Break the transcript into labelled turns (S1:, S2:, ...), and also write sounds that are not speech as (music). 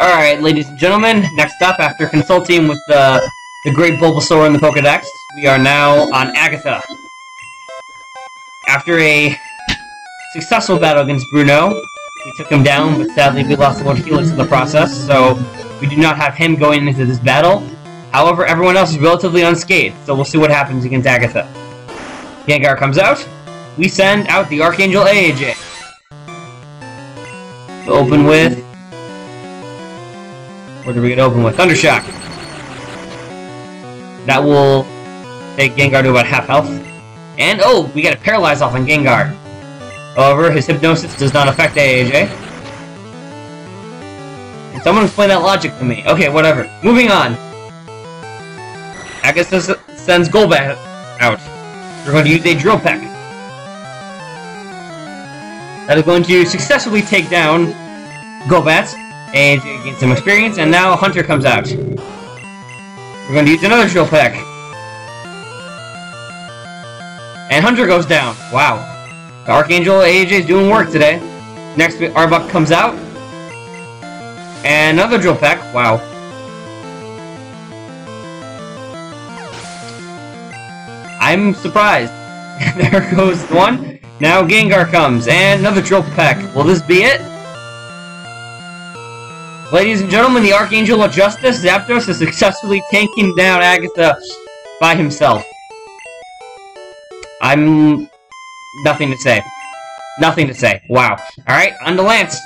S1: Alright, ladies and gentlemen, next up, after consulting with the, the great Bulbasaur in the Pokedex, we are now on Agatha. After a successful battle against Bruno, we took him down, but sadly we lost Lord Helix in the process, so we do not have him going into this battle. However, everyone else is relatively unscathed, so we'll see what happens against Agatha. Gengar comes out. We send out the Archangel AJ. To open with what are we gonna open with? Thundershock! That will take Gengar to about half health. And, oh, we got a Paralyze off on Gengar. However, his Hypnosis does not affect AJ. Can someone explain that logic to me? Okay, whatever. Moving on. Agatha sends Golbat out. We're going to use a Drill Peck. That is going to successfully take down Golbat and gain some experience, and now Haunter comes out. We're going to use another Drill Peck. And Haunter goes down. Wow. The Archangel AJ is doing work today. Next, Arbok comes out. And another Drill Peck. Wow. I'm surprised. (laughs) there goes one. Now Gengar comes, and another Drill Peck. Will this be it? Ladies and gentlemen, the Archangel of Justice, Zapdos, is successfully tanking down Agatha by himself. I'm... nothing to say. Nothing to say. Wow. Alright, on to Lance.